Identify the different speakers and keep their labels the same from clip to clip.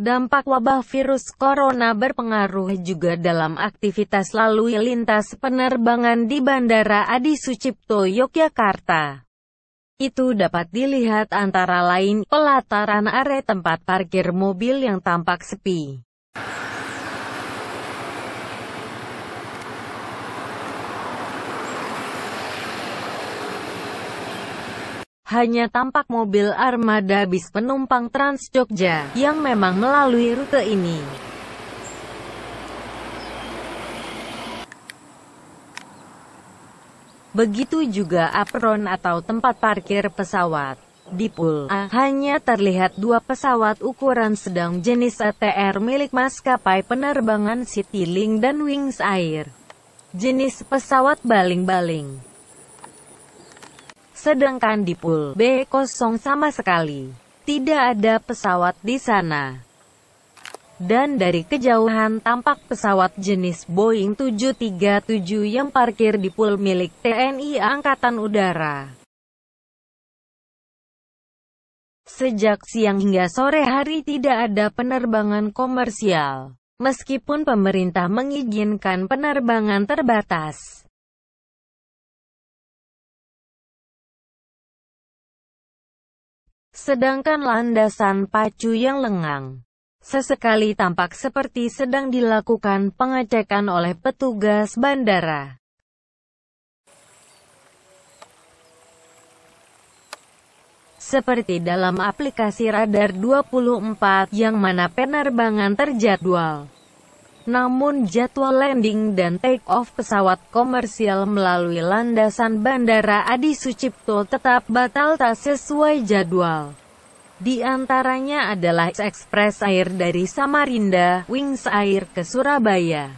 Speaker 1: Dampak wabah virus corona berpengaruh juga dalam aktivitas lalu lintas penerbangan di Bandara Adi Sucipto, Yogyakarta. Itu dapat dilihat antara lain pelataran area tempat parkir mobil yang tampak sepi. Hanya tampak mobil armada bis penumpang Trans Jogja, yang memang melalui rute ini. Begitu juga apron atau tempat parkir pesawat. Di pool A, hanya terlihat dua pesawat ukuran sedang jenis ATR milik maskapai penerbangan Citylink dan Wings Air. Jenis pesawat baling-baling. Sedangkan di pool B kosong sama sekali. Tidak ada pesawat di sana. Dan dari kejauhan tampak pesawat jenis Boeing 737 yang parkir di pool milik TNI Angkatan Udara. Sejak siang hingga sore hari tidak ada penerbangan komersial. Meskipun pemerintah mengizinkan penerbangan terbatas. Sedangkan landasan pacu yang lengang sesekali tampak seperti sedang dilakukan pengecekan oleh petugas bandara. Seperti dalam aplikasi Radar 24 yang mana penerbangan terjadwal. Namun jadwal landing dan take off pesawat komersial melalui landasan Bandara Adi Sucipto tetap batal tak sesuai jadwal. Di antaranya adalah Express Air dari Samarinda, Wings Air ke Surabaya.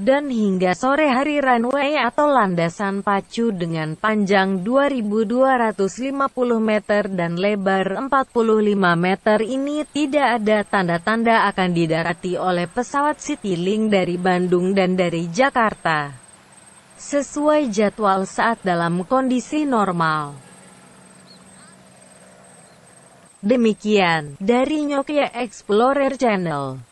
Speaker 1: Dan hingga sore hari runway atau landasan pacu dengan panjang 2250 meter dan lebar 45 meter ini tidak ada tanda-tanda akan didarati oleh pesawat Citylink dari Bandung dan dari Jakarta. Sesuai jadwal saat dalam kondisi normal. Demikian, dari Nokia Explorer Channel.